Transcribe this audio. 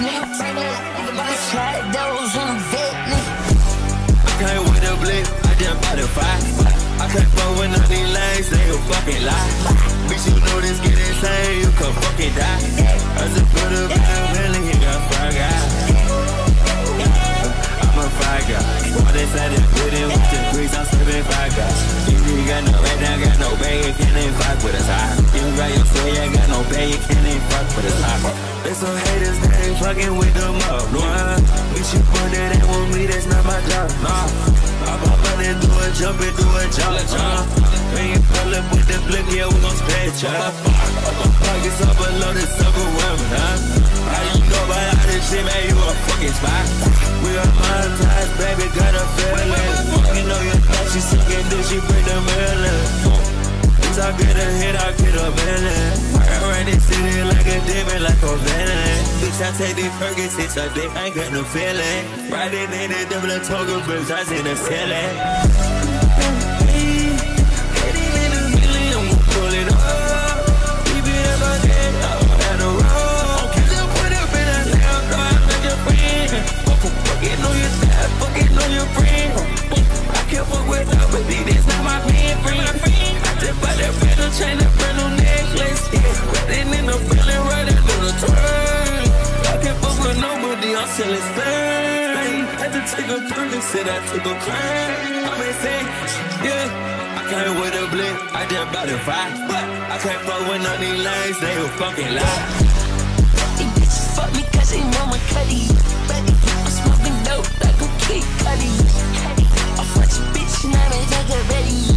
me. Slide those on Bentley. I blip, I bought a five. I can't fuck with none of these they a fucking lie. Bitch, you know this get insane, you can fucking die. I just put a of Bentley, he got five guys. I'm a five guy. All they said is good in with the grease, I'm sipping five guys. You ain't got no right now, got no bag, you can't even fuck with us. You got your soul, you got no bag, you can't even fuck with us high. There's fucking with them up, no Bitch, you put that with me, that's not my job, nah. I'm up and do a jump and do a jump, uh. When you pull up with the blick, yeah, we gon' split ya. Pockets up below the overwhelming, huh? How you know about all this shit, man? You a fucking spy. We are monetized, baby, got a feeling. You know your thought she sucking dick, she bring the. Once I get a hit, I get a million. I run this city like a demon, like a villain. I take these I think I ain't got no feeling. Riding in the double toga, bitch, I see the ceiling. the perfect, said I took a crime. I'm insane, yeah. I came with a blip. I just bought a five. But I can't fuck with none of these lanes, they a fucking lie. These bitches fuck me cause they know my cutty. Ready I'm smoking dope like a Kid Cudi. I'm a bitch and I'm a ready.